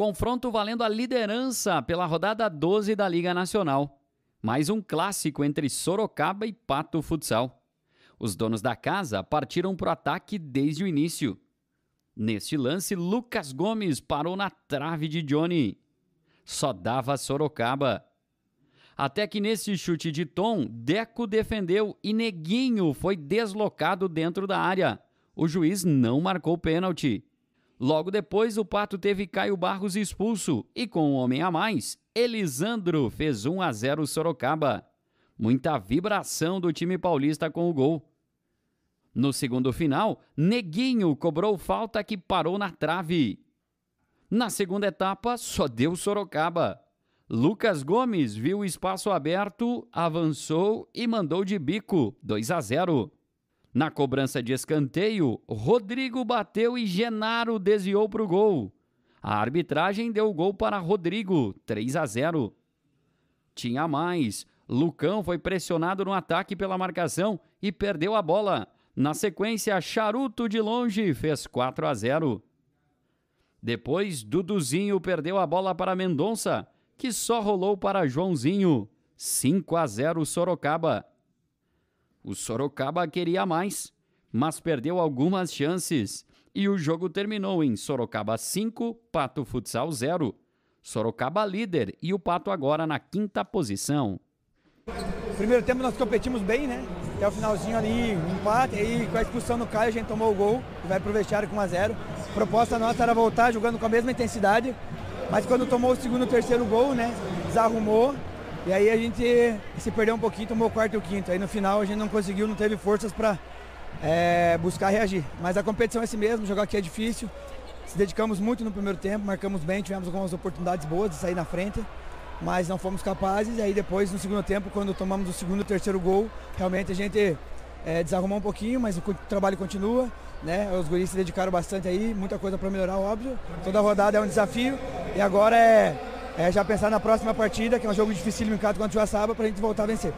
Confronto valendo a liderança pela rodada 12 da Liga Nacional. Mais um clássico entre Sorocaba e Pato Futsal. Os donos da casa partiram para o ataque desde o início. Neste lance, Lucas Gomes parou na trave de Johnny. Só dava Sorocaba. Até que nesse chute de tom, Deco defendeu e Neguinho foi deslocado dentro da área. O juiz não marcou pênalti. Logo depois, o Pato teve Caio Barros expulso e com um homem a mais, Elisandro fez 1 a 0 Sorocaba. Muita vibração do time paulista com o gol. No segundo final, Neguinho cobrou falta que parou na trave. Na segunda etapa, só deu Sorocaba. Lucas Gomes viu o espaço aberto, avançou e mandou de bico, 2 a 0. Na cobrança de escanteio, Rodrigo bateu e Genaro desviou para o gol. A arbitragem deu gol para Rodrigo, 3 a 0. Tinha mais. Lucão foi pressionado no ataque pela marcação e perdeu a bola. Na sequência, Charuto de longe fez 4 a 0. Depois, Duduzinho perdeu a bola para Mendonça, que só rolou para Joãozinho. 5 a 0 Sorocaba. O Sorocaba queria mais, mas perdeu algumas chances e o jogo terminou em Sorocaba 5, Pato Futsal 0. Sorocaba líder e o Pato agora na quinta posição. Primeiro tempo nós competimos bem, né? Até o finalzinho ali, um empate, aí com a expulsão do Caio a gente tomou o gol e vai pro vestiário com 1 a 0. A proposta nossa era voltar jogando com a mesma intensidade, mas quando tomou o segundo e terceiro gol, né? Desarrumou e aí a gente se perdeu um pouquinho, tomou o quarto e o quinto. Aí no final a gente não conseguiu, não teve forças para é, buscar reagir. Mas a competição é assim mesmo, jogar aqui é difícil. Se dedicamos muito no primeiro tempo, marcamos bem, tivemos algumas oportunidades boas de sair na frente, mas não fomos capazes. E aí depois, no segundo tempo, quando tomamos o segundo e terceiro gol, realmente a gente é, desarrumou um pouquinho, mas o trabalho continua. Né? Os guris se dedicaram bastante aí, muita coisa para melhorar, óbvio. Toda rodada é um desafio e agora é é, já pensar na próxima partida, que é um jogo difícil em casa contra o Joaçaba, para a gente voltar a vencer.